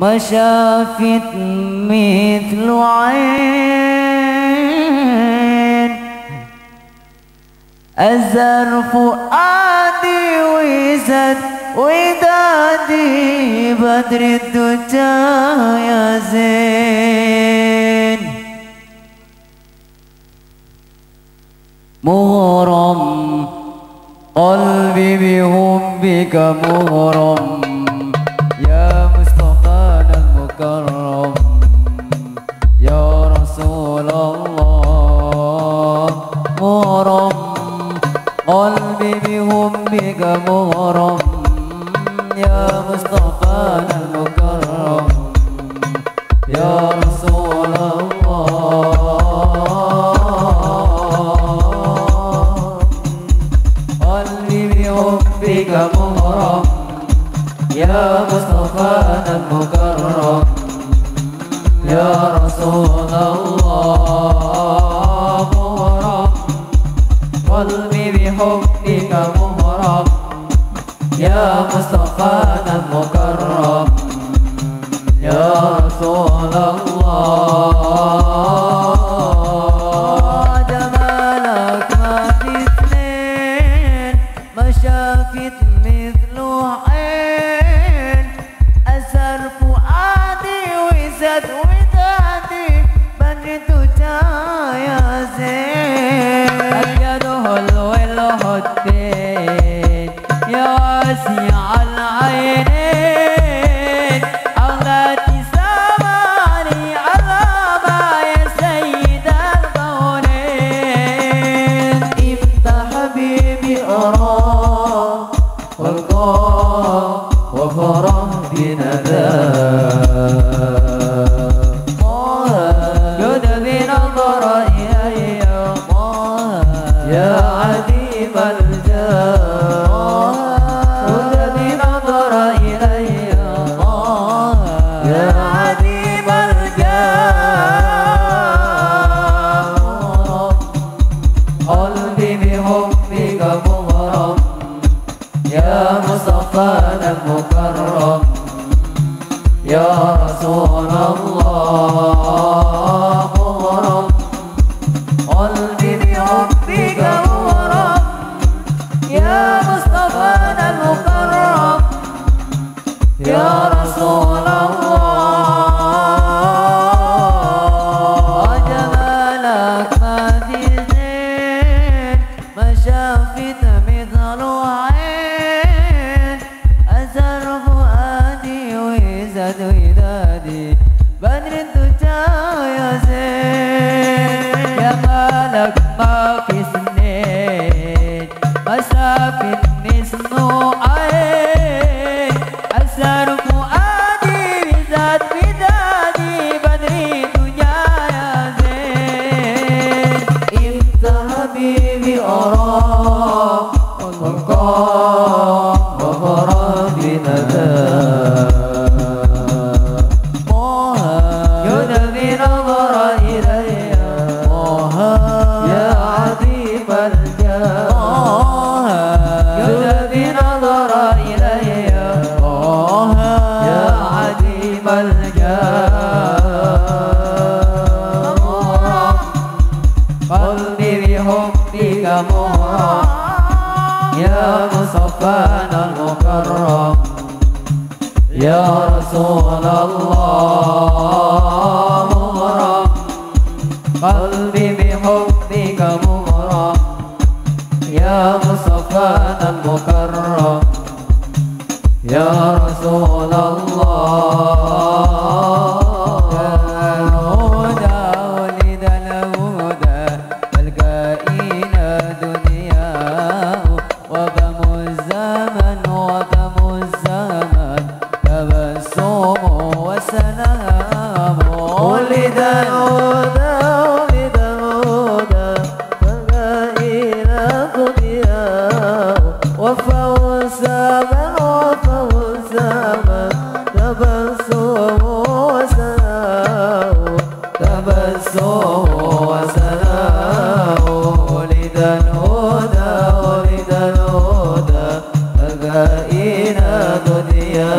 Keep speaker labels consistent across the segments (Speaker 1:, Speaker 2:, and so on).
Speaker 1: ما شافت مثل عين. أزر فؤادي وزد ودادي بدر الدجا يا زين. مغرم قلبي بحبك مغرم. الله. غرام Rasulullah. قلبي بحبك مغرم يا مصطفانا المكرم. يا رسول الله مغرم. قلبي بحبك مغرم يا مصطفانا المكرم. يا رسول الله دنيا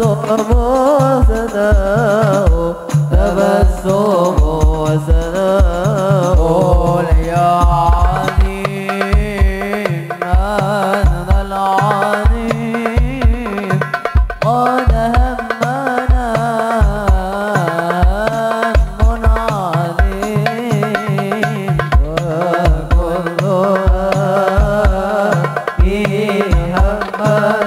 Speaker 1: تبسم وثناء تبسم وثناء قل يا عليم أنا العليم قد همنا هم عليم وكلها في همنا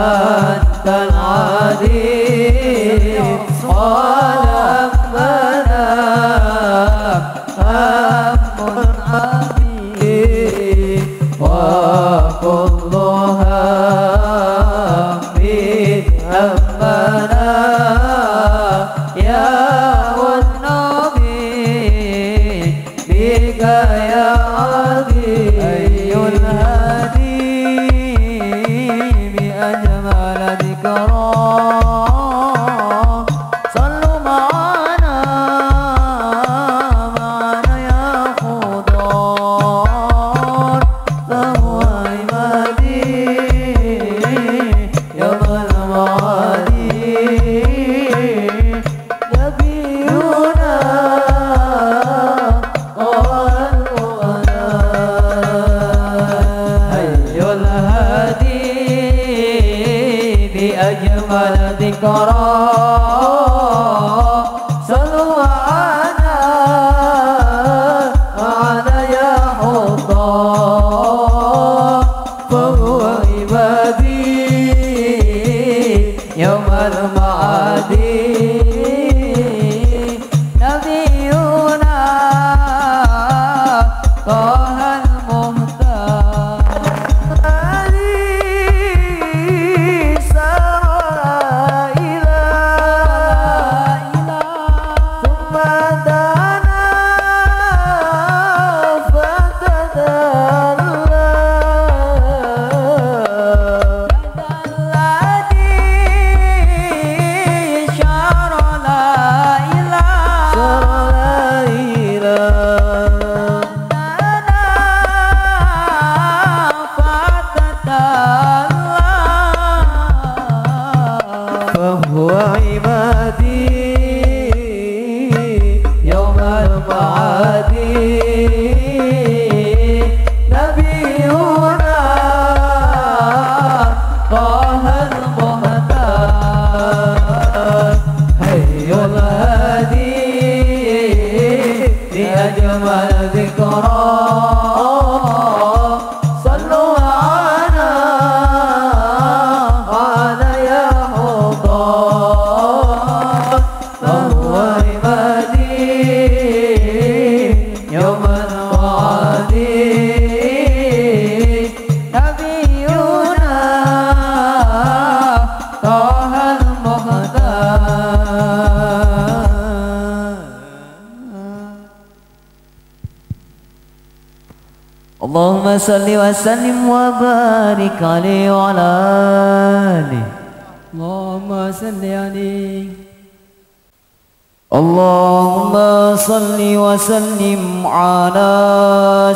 Speaker 1: حتى العديد. صل وسلم وبارك عليه وعلى آله. اللهم صل عليه. اللهم صل وسلم على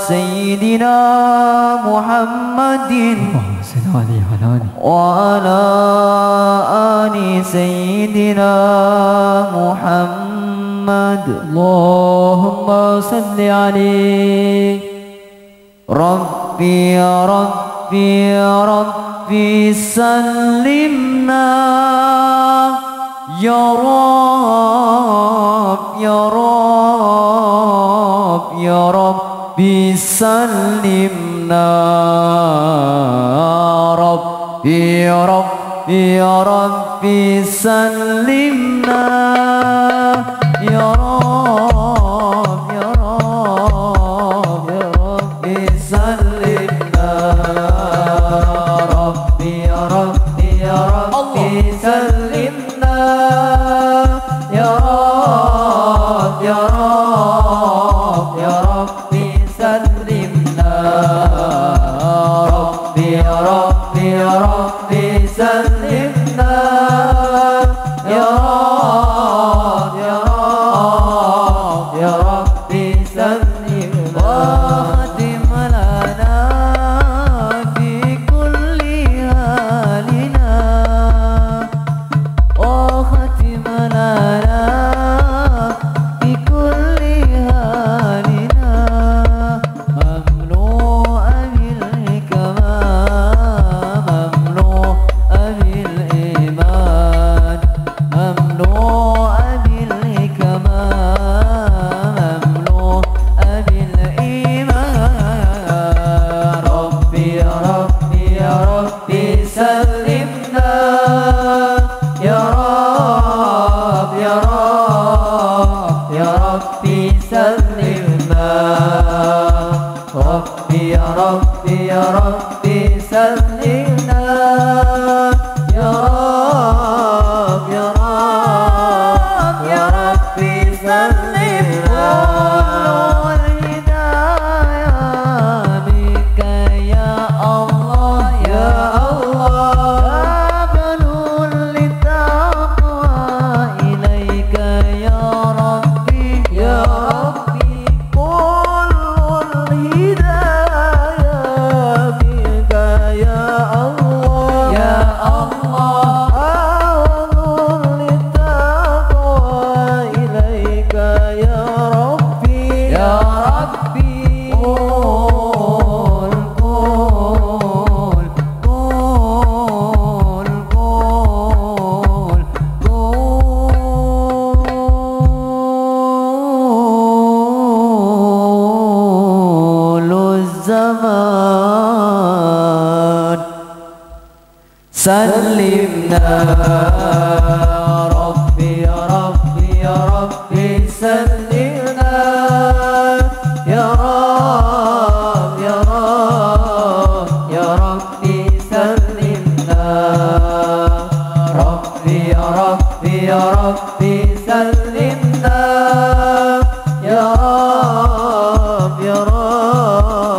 Speaker 1: سيدنا محمد. وعلى آل سيدنا محمد. اللهم صل عليه. ربي يا ربي يا ربي سلمنا يا رب يا رب يا ربي سلمنا يا ربي يا ربي يا ربي سلمنا يا رب live now الأمان سلمنا ربي يا ربي يا ربي سلمنا. يا رب يا رب يا ربي سلمنا. ربي يا ربي يا ربي سلمنا. يا رب يا رب.